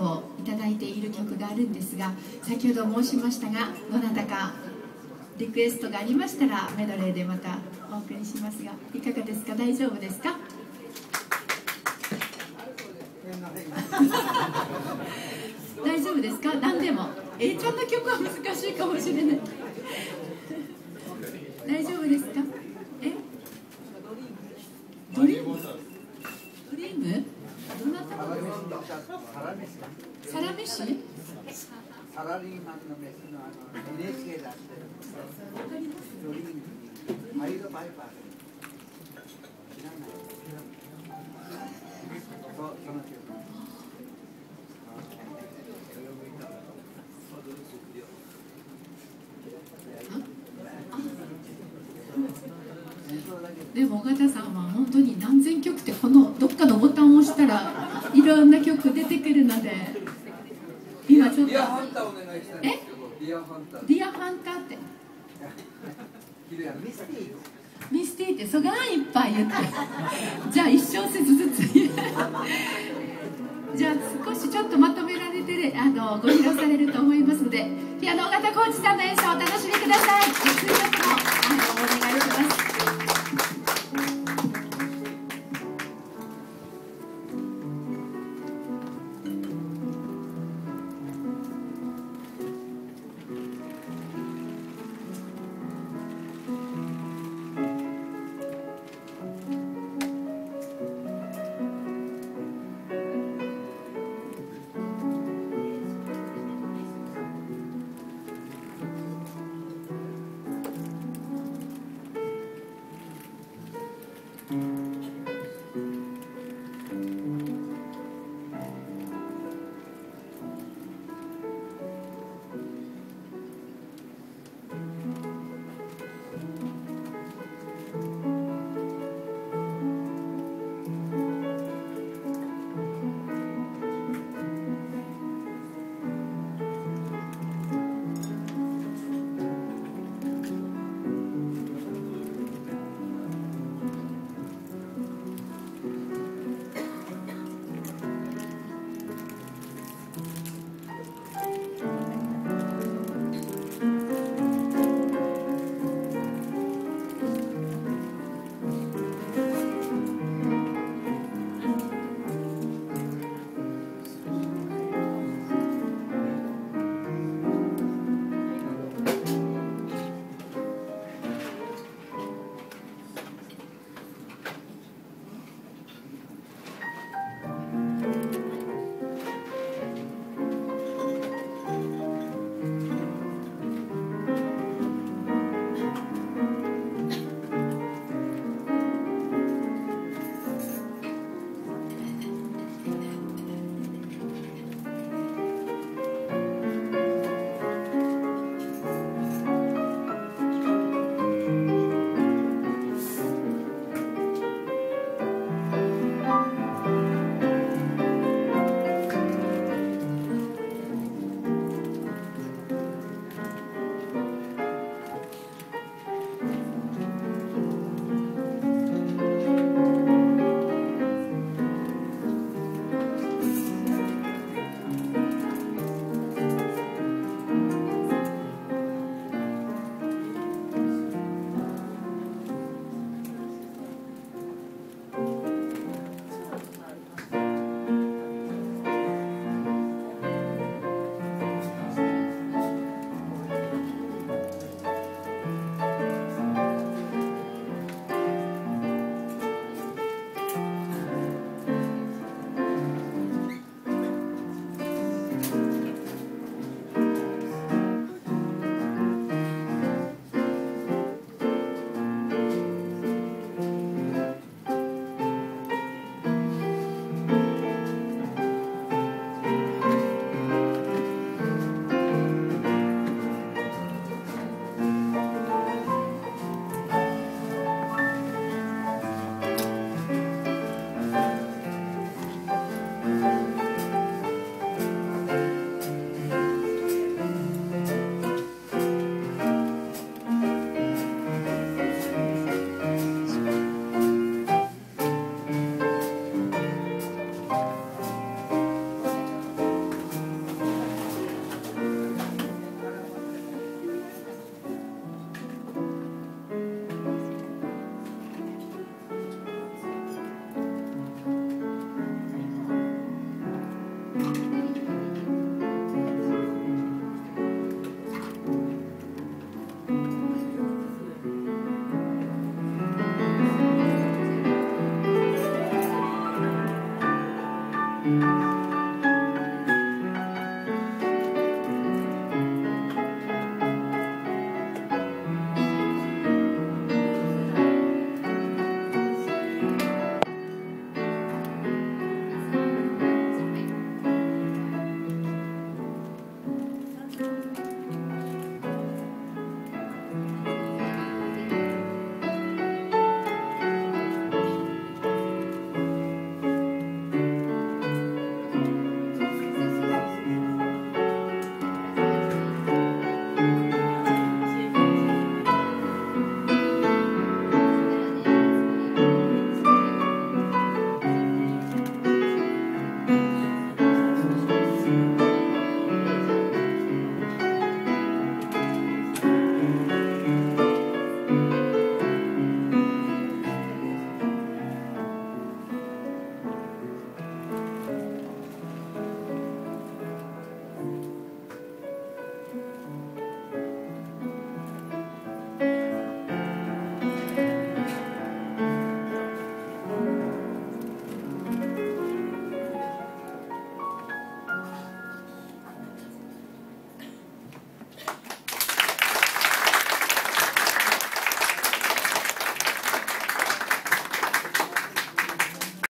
トをいただいている曲があるんですが先ほど申しましたがどなたかリクエストがありましたらメドレーでまたお送りしますがいかがですか？大丈夫ですか？大丈夫ですか？何でも。A ちゃんの曲は難しいかもしれない。大丈夫ですか？え？ドリーム？ドリーム？どなたサラメシサラリーマンの飯のあの NHK 出してドリームにハイドバイパー知らないそうその曲でも尾形さんは本当に何千曲ってこのどっかのボタンを押したらいろんな曲出てくるので今ちょっと。ディアハンターお願いしたいんですけどディアハンター。ディアハンターって。ミスティーミスティーってそがんいっぱい言って。じゃあ一小節ずつじゃあ少しちょっとまとめられてあのご披露されると思いますのでピアノ尾形浩二さんの演奏をお楽しみください。追加もあのお願いします。